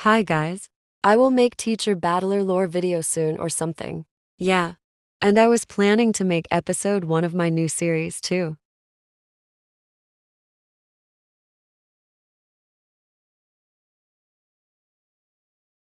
Hi guys. I will make teacher battler lore video soon or something. Yeah. And I was planning to make episode 1 of my new series too.